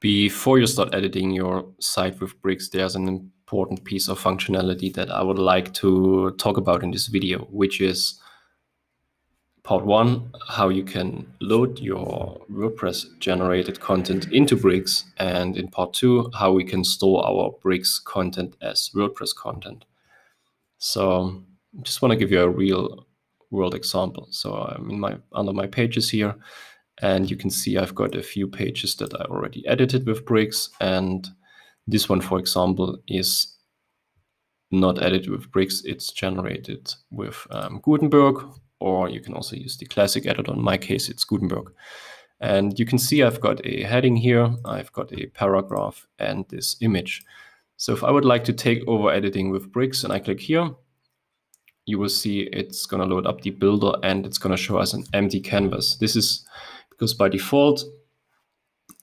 Before you start editing your site with Bricks, there's an important piece of functionality that I would like to talk about in this video, which is part one, how you can load your WordPress generated content into Bricks, and in part two, how we can store our Bricks content as WordPress content. So I just want to give you a real world example. So I'm in my under my pages here, and you can see I've got a few pages that I already edited with Bricks. And this one, for example, is not edited with Bricks. It's generated with um, Gutenberg, or you can also use the classic editor. In my case, it's Gutenberg. And you can see I've got a heading here, I've got a paragraph and this image. So if I would like to take over editing with Bricks and I click here, you will see it's going to load up the builder and it's going to show us an empty canvas. This is because by default,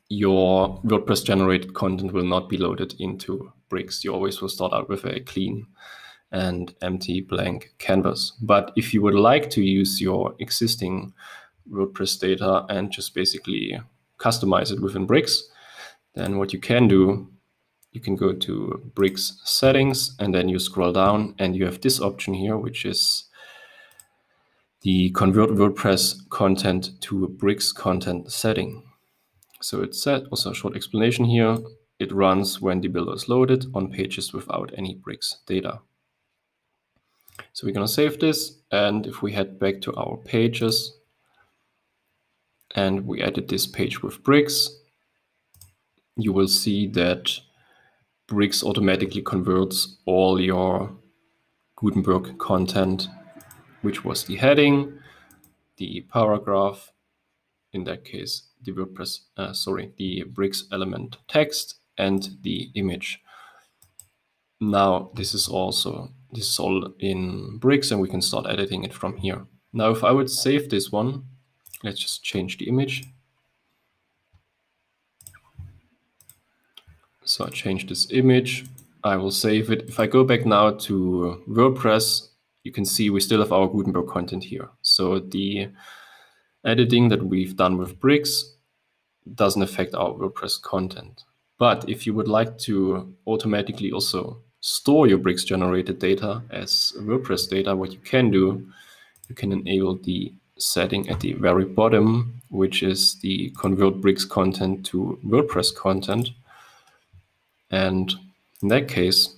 your WordPress generated content will not be loaded into bricks. You always will start out with a clean and empty blank canvas. But if you would like to use your existing WordPress data and just basically customize it within bricks, then what you can do, you can go to bricks settings and then you scroll down and you have this option here, which is the convert WordPress content to bricks content setting. So it's set, also a short explanation here. It runs when the builder is loaded on pages without any bricks data. So we're going to save this. And if we head back to our pages and we edit this page with bricks, you will see that bricks automatically converts all your Gutenberg content which was the heading, the paragraph, in that case, the WordPress, uh, sorry, the bricks element text and the image. Now this is also, this is all in bricks and we can start editing it from here. Now, if I would save this one, let's just change the image. So I change this image. I will save it. If I go back now to WordPress, you can see we still have our Gutenberg content here. So the editing that we've done with bricks doesn't affect our WordPress content. But if you would like to automatically also store your bricks generated data as WordPress data, what you can do, you can enable the setting at the very bottom, which is the convert bricks content to WordPress content. And in that case,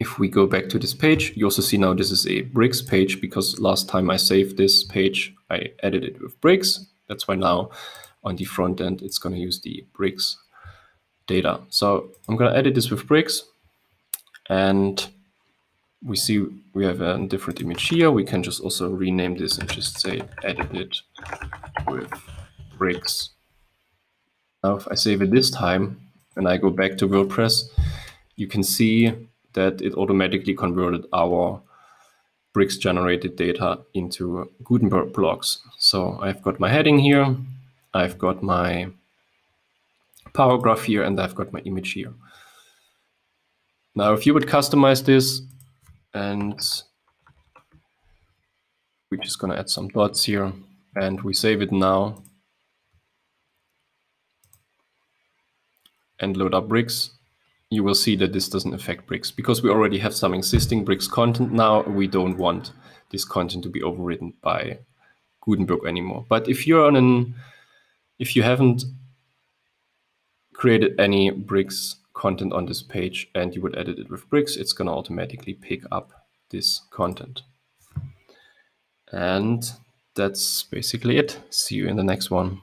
if we go back to this page, you also see now this is a bricks page because last time I saved this page, I edited it with bricks. That's why now on the front end, it's going to use the bricks data. So I'm going to edit this with bricks and we see we have a different image here. We can just also rename this and just say edit it with bricks. Now, if I save it this time and I go back to WordPress, you can see that it automatically converted our bricks generated data into Gutenberg blocks. So I've got my heading here, I've got my paragraph here, and I've got my image here. Now, if you would customize this, and we're just going to add some dots here, and we save it now, and load up bricks, you will see that this doesn't affect bricks because we already have some existing bricks content now. We don't want this content to be overridden by Gutenberg anymore. But if you're on an, if you haven't created any bricks content on this page and you would edit it with bricks, it's going to automatically pick up this content. And that's basically it. See you in the next one.